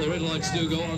the red lights do go on.